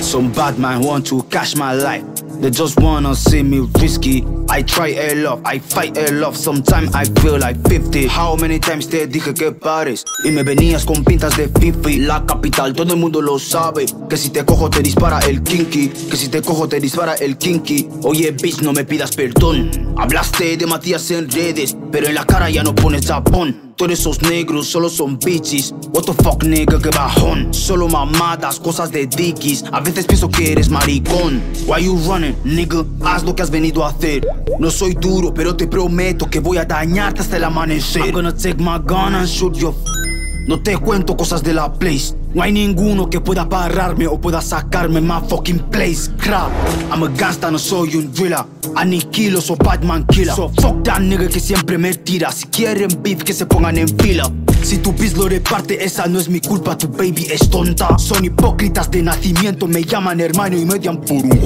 Some bad man want to cash my life. They just wanna see me risky. I try a lot, I fight a lot. Sometimes I feel like 50. How many times te dije que pares? Y me venías con pintas de fifi. La capital, todo el mundo lo sabe. Que si te cojo te dispara el kinky. Que si te cojo te dispara el kinky. Oye, bitch, no me pidas perdón. Hablaste de Matías en redes, pero en la cara ya no pones Japón. Todos esos negros solo son bitches. What the fuck, nigga, que bajón. Solo mamadas, cosas de dickies. A veces pienso que eres maricón. Why you running, nigga? Haz lo que has venido a hacer. No soy duro, pero te prometo que voy a dañarte hasta el amanecer. I'm gonna take my gun and shoot your no te cuento cosas de la place. No hay ninguno que pueda pararme o pueda sacarme my fucking place. Crap, I'm a gangsta, no soy un driller. Aniquilo, soy Batman killer. So fuck that nigga que siempre me tira. Si quieren beef, que se pongan en fila. Si tu bis lo reparte, esa no es mi culpa, tu baby es tonta. Son hipócritas de nacimiento, me llaman hermano y me odian por un.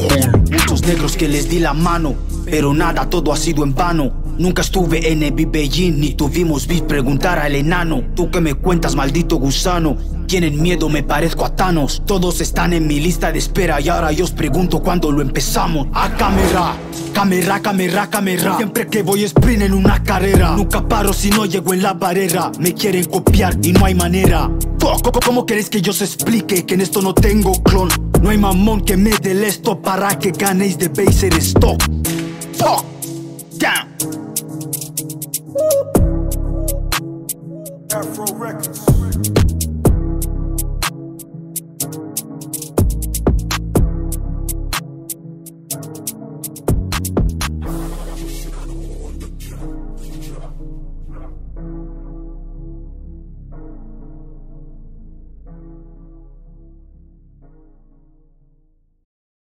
Muchos negros que les di la mano, pero nada, todo ha sido en vano. Nunca estuve en el Beijing ni tuvimos beef preguntar al enano. Tú que me cuentas, maldito gusano. Tienen miedo, me parezco a Thanos. Todos están en mi lista de espera y ahora yo os pregunto cuándo lo empezamos. A cámara, cámara, cámara, cámara. Siempre que voy sprint en una carrera. Nunca paro si no llego en la barrera. Me quieren copiar y no hay manera. ¿Cómo queréis que yo os explique que en esto no tengo clon? No hay mamón que me dé esto para que ganéis de baser stock. Fuck, damn. Afro Records.